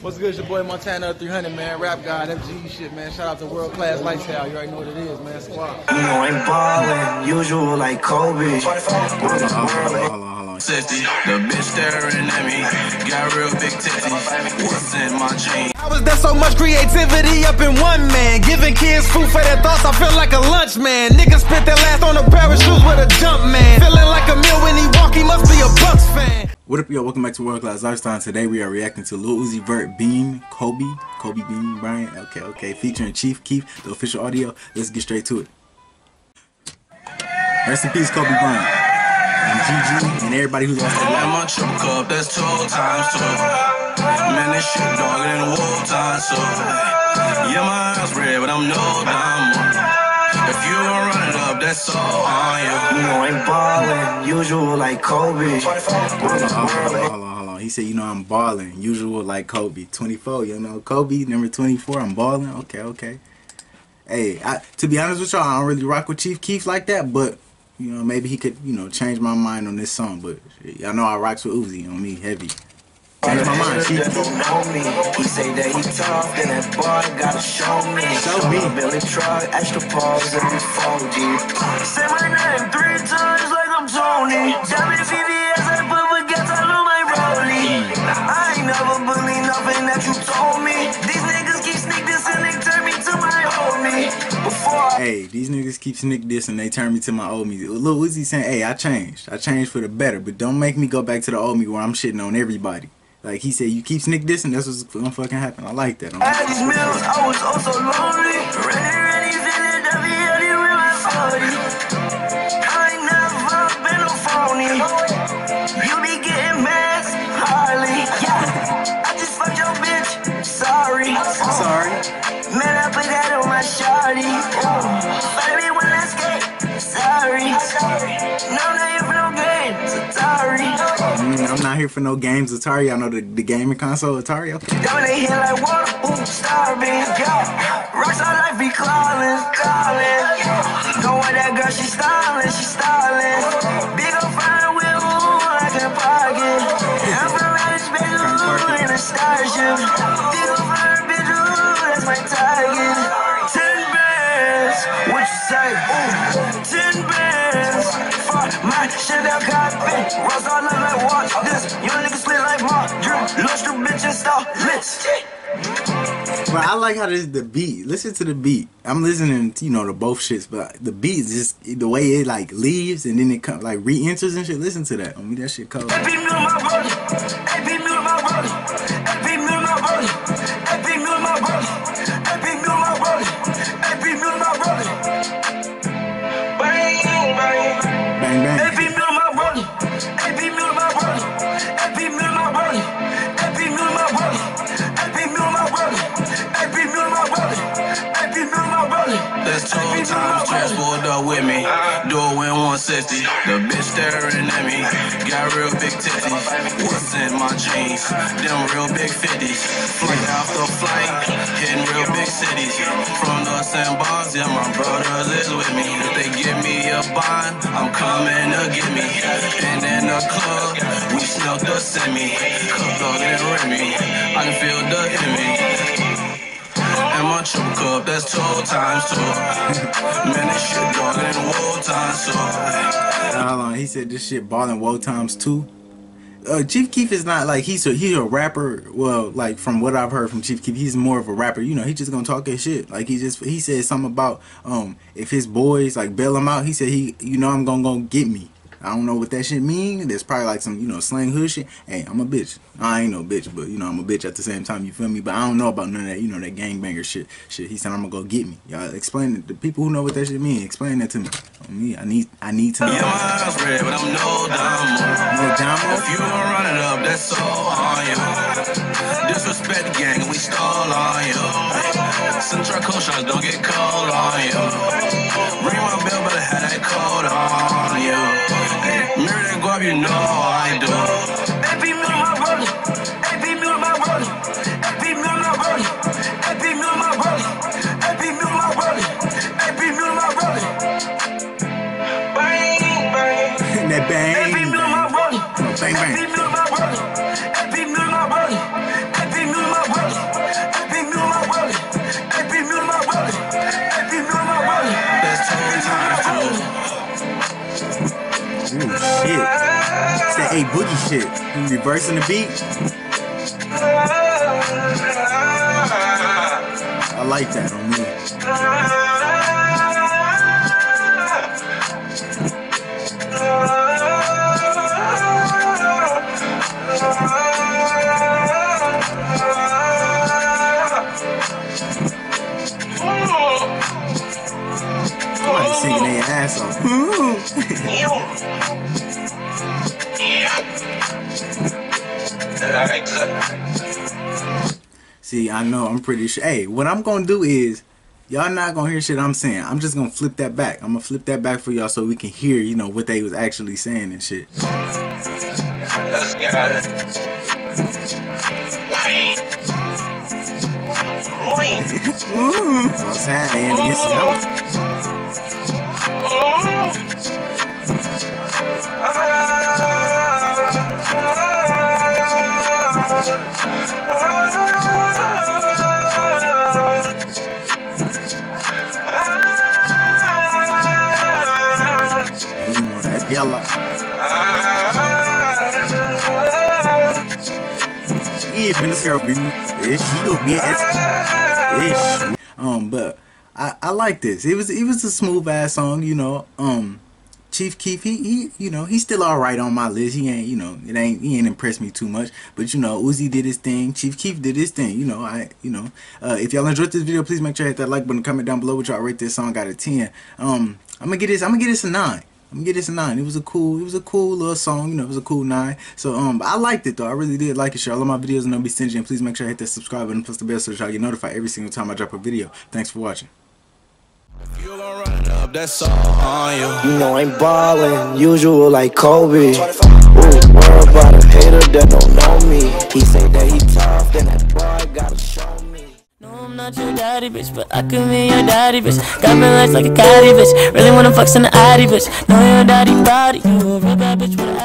What's good? It's your boy Montana 300, man. Rap God, FG shit, man. Shout out to World Class Lifestyle. You already know what it is, man. Squad. You know I'm ballin', usual like Kobe. Hold on, hold on, hold on. The bitch staring at me. Got real big titties. What's in my jeans? How is there so much creativity up in one man? Giving kids food for their thoughts, I feel like a lunch man. Niggas spent their last on a pair of shoes with a jump man. Feeling like a meal when he walk, he must be a Bucks fan. What up, yo? Welcome back to World Class Lifestyle. Today we are reacting to Lil Uzi Vert, Bean, Kobe, Kobe Bean, Bryant. Okay, okay. Featuring Chief Keef, the official audio. Let's get straight to it. Rest in peace, Kobe Bryant. And Gigi and everybody who lost their life. my cup, that's two times two. Man, this shit dog in the war time, so. Yeah, my house red, but I'm no dime. If you gon' run it up, that's all on You you. know I'm ballin', usual like Kobe. Hold on, hold on, hold on, hold on. He said, you know, I'm balling. Usual like Kobe. 24, you know, Kobe, number 24, I'm balling. Okay, okay. Hey, I, to be honest with y'all, I don't really rock with Chief Keef like that, but, you know, maybe he could, you know, change my mind on this song. But y'all know I rocks with Uzi on me heavy. Change my mind, Chief. Don't know me. He say that he tough, then that boy gotta show me. Show me. Billy truck, extra pause, and we 4G. Say my name three times like I'm Tony. Diamond VVS, I put with gas, I lose my rollie. I ain't never believe nothing that you told me. These niggas keep sneak this and they turn me to my homie. Before I Hey, these niggas keep snick this and they turn me to my old me. Lil Uzi saying, hey, I changed. I changed for the better, but don't make me go back to the old me where I'm shitting on everybody. Like he said, you keep snick this and that's what's gonna fucking happen. I like that. had these meals, I was also lonely. Ready, ready, my 40. Here for no games, Atari. I know the, the gaming console, Atari. Like ooh, starving. Life be calling, calling. Know what that girl, she styling, styling. Big ol' fire I can park it. I'm space, ooh, in a. Big ol' fire, bitch, that's my target. Ten bands, what you say? Ooh, ten bands. Fuck my shit like watch this. Niggas split like Mark. Drip, lunch the bitch and start lit. But I like how this the beat. Listen to the beat. I'm listening, to, you know, to both shits, but the beat is just the way it like leaves and then it come like re-enters and shit. Listen to that. I mean, that shit cold. Transport up with me. Do it when 160. The bitch staring at me. Got real big titties. What's in my jeans? Them real big 50s. Flight after flight. Hitting real big cities. From the sandbars, yeah, my brothers is with me. If they give me a bond, I'm coming to get me. And in the club, we snuck the semi. Cooked up and Remy. I can feel. Triple cup, that's two times two. Man, shit dog in war time, so. Hold on. He said this shit balling woe times two. Uh, Chief Keef is not like he's a he's a rapper. Well, like from what I've heard from Chief Keef, he's more of a rapper. You know, he just gonna talk his shit. Like he just he said something about um if his boys like bail him out. He said he you know I'm gonna go get me. I don't know what that shit mean. There's probably like some you know slang hood shit. Hey, I'm a bitch. I ain't no bitch, but you know I'm a bitch at the same time. You feel me? But I don't know about none of that. You know that gangbanger shit. Shit. He said I'm gonna go get me. Y'all explain it. The people who know what that shit mean, explain that to me. On me, I need I need to know. Yeah, eyes red, but I'm no damo. No Jamo? If you don't run it up, that's all on you. Disrespect the gang, and we stall on you. Central shots don't get cold on you. you know I do. Happy meal, that bang. Happy. Bang, a boogie shit. Reversing the beat. I like that on me. Somebody singing their ass off. Hmm. See, I know, I'm pretty sure. Hey, what I'm gonna do is, y'all not gonna hear shit I'm saying. I'm just gonna flip that back. I'm gonna flip that back for y'all so we can hear, you know, what they was actually saying and shit. Yeah, been girl be it's you, yes. Ish. Um, but I, I like this. It was it was a smooth ass song, you know. Um, Chief Keef, he, he you know he's still all right on my list. He ain't you know it ain't he ain't impressed me too much. But you know Uzi did his thing. Chief Keef did his thing. You know I you know uh, if y'all enjoyed this video, please make sure to hit that like button. Comment down below what y'all rate this song out of ten. Um, I'm gonna get this. I'm gonna get this a nine. I'm gonna get this a nine. It was a cool, it was a cool little song, you know, it was a cool nine. So um I liked it though. I really did like it. Share all of my videos and don't be stingy and please make sure to hit that subscribe button plus the bell so y'all get notified every single time I drop a video. Thanks for watching. You gon' run up, that's all on you. You know I'm ballin', usual like Kobe. Ooh, worry about a hater that don't know me. He say that he tough, then that boy gotta show me. No, I'm not your daddy, bitch, but I can be your daddy, bitch. Got me legs like a caddy, bitch. Really wanna fuck some the addy, bitch. Know your daddy body, you a real bad bitch with an